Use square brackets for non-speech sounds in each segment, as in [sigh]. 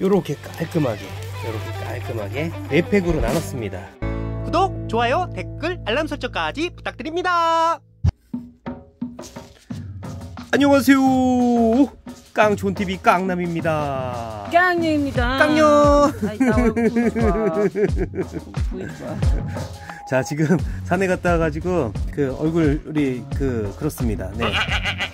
요렇게 깔끔하게 요렇게 깔끔하게 4팩으로 나눴습니다 구독, 좋아요, 댓글, 알람 설정까지 부탁드립니다. 안녕하세요 깡촌TV 깡남입니다 깡녀입니다. 깡녀. [laughs] 자 지금 산에 갔다 와가지고 그 얼굴이 그 그렇습니다 네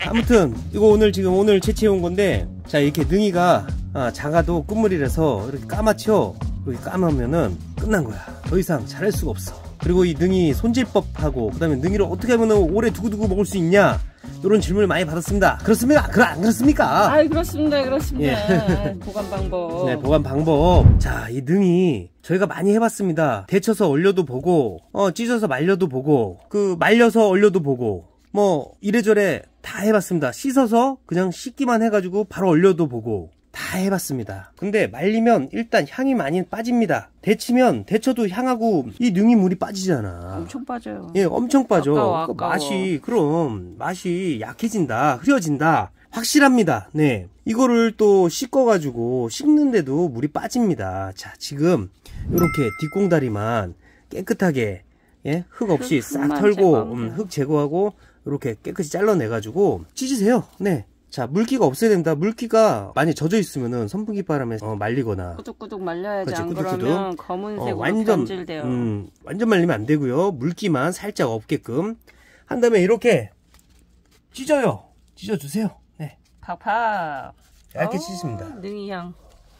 아무튼 이거 오늘 지금 오늘 채취해 온 건데 자 이렇게 능이가 아, 작아도 끝물이라서 이렇게 까맣죠 이렇게 까마면은 끝난 거야 더 이상 잘할 수가 없어 그리고 이 능이 손질법하고 그 다음에 능이를 어떻게 하면 오래 두고두고 먹을 수 있냐 이런 질문을 많이 받았습니다 그렇습니까? 그안 그렇습니까? 아이, 그렇습니다. 그렇습니다. 예. [laughs] 보관 방법. 네, 보관 방법. 자, 이 능이 저희가 많이 해봤습니다. 데쳐서 얼려도 보고, 어, 찢어서 말려도 보고, 그, 말려서 얼려도 보고, 뭐, 이래저래 다 해봤습니다. 씻어서 그냥 씻기만 해가지고 바로 얼려도 보고, 다 해봤습니다. 근데 말리면 일단 향이 많이 빠집니다. 데치면 데쳐도 향하고 이 능이 물이 빠지잖아. 엄청 빠져요. 예, 엄청 빠져. 아까워, 그 아까워. 맛이, 그럼, 맛이 약해진다, 흐려진다. 확실합니다. 네. 이거를 또 씻어가지고, 씻는데도 물이 빠집니다. 자, 지금, 요렇게 뒷공다리만 깨끗하게, 예, 흙 없이 흙, 싹 털고, 음. 흙 제거하고, 요렇게 깨끗이 잘라내가지고, 찢으세요. 네. 자, 물기가 없어야 됩니다. 물기가 많이 젖어 있으면은 선풍기 바람에 어, 말리거나, 꾸둑꾸둑 말려야지 그렇지, 안 꾸둑꾸둑. 그러면 어, 검은색으로 완전 변질돼요. 음, 완전 말리면 안 되고요. 물기만 살짝 없게끔 한 다음에 이렇게 찢어요. 찢어 주세요. 네. 팍팍. 얇게 어, 찢습니다. 능이 향.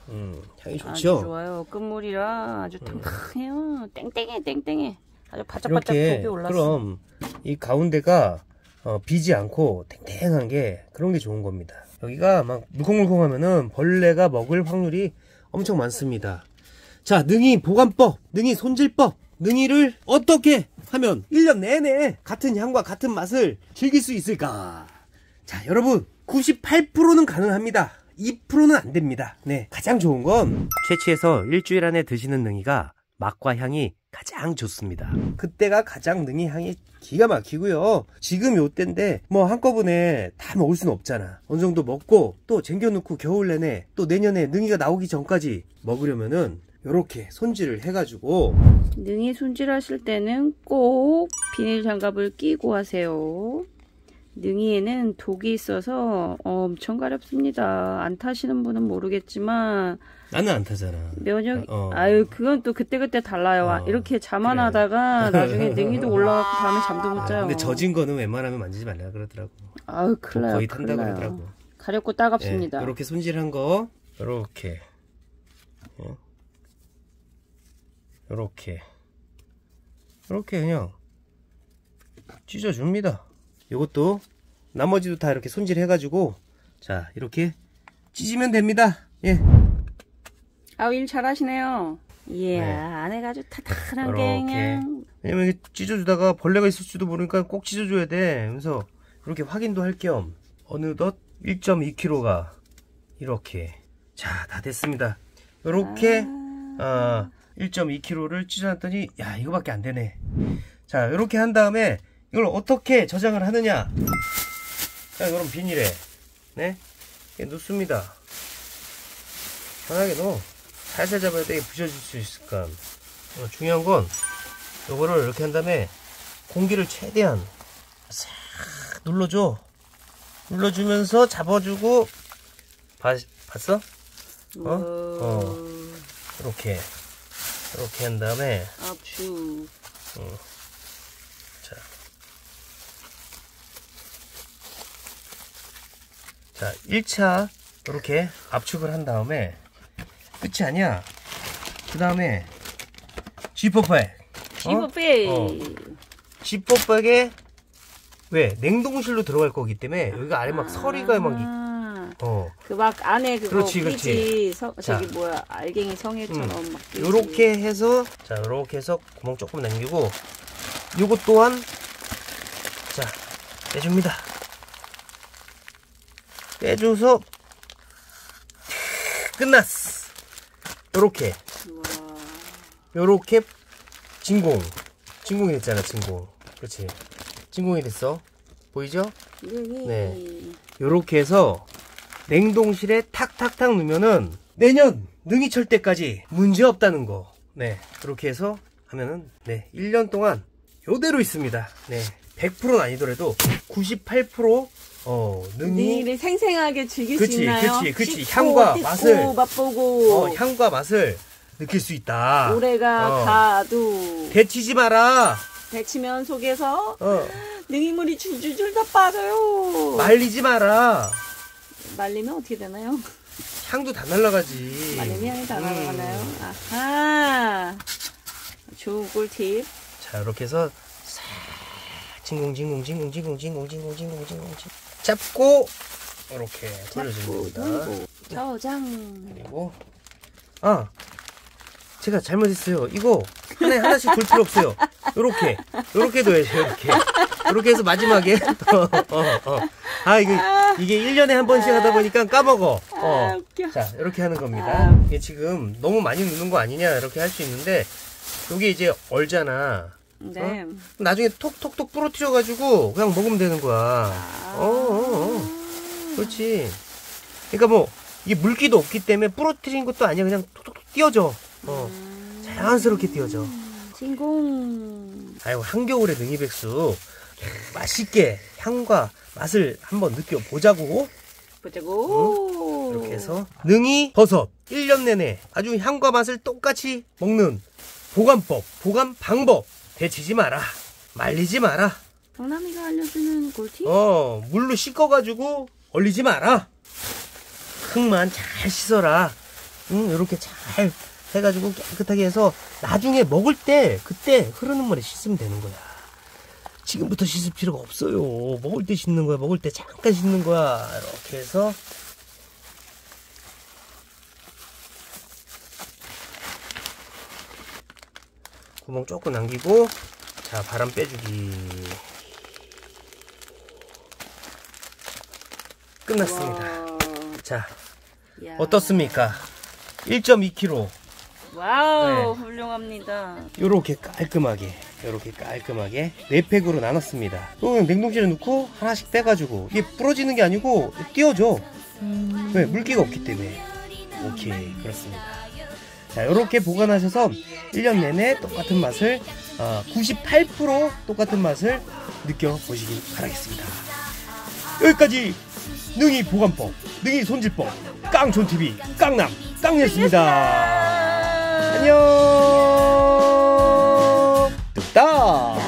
음, 향이 아주 좋죠. 음. 좋아요. 끝물이라 아주 탕탕해요. 땡땡해, 땡땡해. 아주 바짝바짝 이렇게 올랐어. 그럼 이 가운데가 어, 비지 않고 탱탱한 게 그런 게 좋은 겁니다. 여기가 막 물컹물컹 하면은 벌레가 먹을 확률이 엄청 많습니다. 자, 능이 보관법, 능이 손질법, 능이를 어떻게 하면 1년 내내 같은 향과 같은 맛을 즐길 수 있을까? 자, 여러분, 98%는 가능합니다. 2%는 안 됩니다. 네. 가장 좋은 건 채취해서 일주일 안에 드시는 능이가 맛과 향이 가장 좋습니다. 그때가 가장 능이 향이 기가 막히고요. 지금 요 때인데 뭐 한꺼번에 다 먹을 수는 없잖아. 어느 정도 먹고 또 쟁겨놓고 겨울 내내 또 내년에 능이가 나오기 전까지 먹으려면은 요렇게 손질을 해가지고 능이 손질하실 때는 꼭 비닐 장갑을 끼고 하세요. 능이에는 독이 있어서 엄청 가렵습니다. 안 타시는 분은 모르겠지만 나는 안 타잖아. 면역 어. 아유 그건 또 그때그때 달라요. 아, 어, 이렇게 자만하다가 나중에 능이도 올라가고 다음에 잠도 못 자요. 근데 젖은 거는 웬만하면 만지지 말라 그러더라고. 아유 큰일 나요. 거의 탄다 나요. 그러더라고. 가렵고 따갑습니다. 이렇게 손질한 거 요렇게 요렇게 요렇게 그냥 찢어줍니다. 요것도 나머지도 다 이렇게 손질해 가지고 자 이렇게 찢으면 됩니다. 예. 아우 일 잘하시네요. 이야 네. 안에가 아주 타탄한 게. 그냥 왜냐면 이게 찢어주다가 벌레가 있을지도 모르니까 꼭 찢어줘야 돼. 그래서 이렇게 확인도 할 겸 어느덧 1.2kg가 이렇게 자 다 됐습니다. 이렇게 아, 1.2kg를 찢어놨더니 야 이거밖에 안 되네. 자 이렇게 한 다음에 이걸 어떻게 저장을 하느냐? 자 이런 비닐에 네 이렇게 넣습니다. 편하게 넣어. 살살 잡아야 되게 부셔질 수 있을까. 어, 중요한 건 요거를 이렇게 한 다음에 공기를 최대한 싹 눌러줘. 눌러주면서 잡아주고 봐, 봤어? 어? 어. 이렇게 이렇게 한 다음에 압축 자, 자 1차 이렇게 압축을 한 다음에 끝이 아니야. 그 다음에 지퍼백 지퍼페이 어. 지퍼백에 왜 냉동실로 들어갈 거기 때문에 여기가 아래 막 서리가 막 이- 어. 그 막 안에 그거 그렇지, 그렇지. 서, 자. 저기 뭐야 알갱이 성애처럼 막 끼지. 요렇게 해서 자 요렇게 해서 구멍 조금 남기고 요것 또한 자 빼줍니다 빼줘서 끝났어 요렇게. 요렇게 진공 진공이 됐잖아 진공 그렇지 진공이 됐어 보이죠 네. 네. 요렇게 해서 냉동실에 탁탁탁 넣으면은 내년 능이 철 때까지 문제 없다는 거. 네. 그렇게 해서 하면은 네. 1년 동안 요대로 있습니다. 네. 100%는 아니더라도 98% 어, 능이 능이 를 생생하게 즐길 그치, 수 있나요? 그치, 그치. 씻고, 향과 뜯고, 맛을. 맛보고 어, 향과 맛을 느낄 수 있다. 오래가 어. 가도 데치지 마라. 데치면 속에서 어. 능이물이 줄줄줄 다 빠져요. 말리지 마라. 말리면 어떻게 되나요? 향도 다 날라가지. 말리면 향이 다 음. 나가나요? 아하. 좋은 꿀팁. 자, 이렇게 해서 싹 징공징공 징공징공 징공징공 징공징공 잡고 이렇게. 돌고 저장. 그리고 아 제가 잘못했어요. 이거 하나에 하나씩 돌 필요 없어요. 요렇게 요렇게 둬야죠. 이렇게 요렇게 해서 마지막에 [laughs] 어, 어, 어. 아 이게 이게 1년에 한 번씩 하다 보니까 까먹어. 아, 어. 웃겨. 자 이렇게 하는 겁니다. 아. 이게 지금 너무 많이 넣는 거 아니냐 이렇게 할 수 있는데 요게 이제 얼잖아. 네. 나중에 톡톡톡 부러뜨려 가지고 그냥 먹으면 되는 거야. 아. 어, 어, 어. 그렇지. 그러니까 뭐 이게 물기도 없기 때문에 부러뜨린 것도 아니야. 그냥 톡톡톡 띄어져. 어. 자연스럽게 띄어져. 진공. 아이고 한겨울에 능이백수 맛있게 향과 맛을 한번 느껴보자고 보자고. 이렇게 해서 능이 버섯 1년 내내 아주 향과 맛을 똑같이 먹는 보관법 보관 방법 데치지 마라 말리지 마라 정남이가 알려주는 꿀팁. 어 물로 씻어가지고 얼리지 마라. 흙만 잘 씻어라. 응 이렇게 잘 해가지고 깨끗하게 해서 나중에 먹을 때 그때 흐르는 물에 씻으면 되는 거야. 지금부터 씻을 필요가 없어요. 먹을 때 씻는 거야. 먹을 때 잠깐 씻는 거야. 이렇게 해서 구멍 조금 남기고 자 바람 빼주기 끝났습니다. 와. 자 야. 어떻습니까? 1.2kg wow, 네. 훌륭합니다. 요렇게 깔끔하게 요렇게 깔끔하게 네 팩으로 나눴습니다. 그냥 냉동실에 넣고 하나씩 빼가지고 이게 부러지는 게 아니고 떼어져 왜 물기가 없기 때문에. 오케이 그렇습니다. 자 요렇게 보관하셔서 1년 내내 똑같은 맛을 어, 98% 똑같은 맛을 느껴보시길 바라겠습니다. 여기까지 능이 보관법 능이 손질법 깡촌TV 깡남 깡이었습니다. 안녕. 뚝딱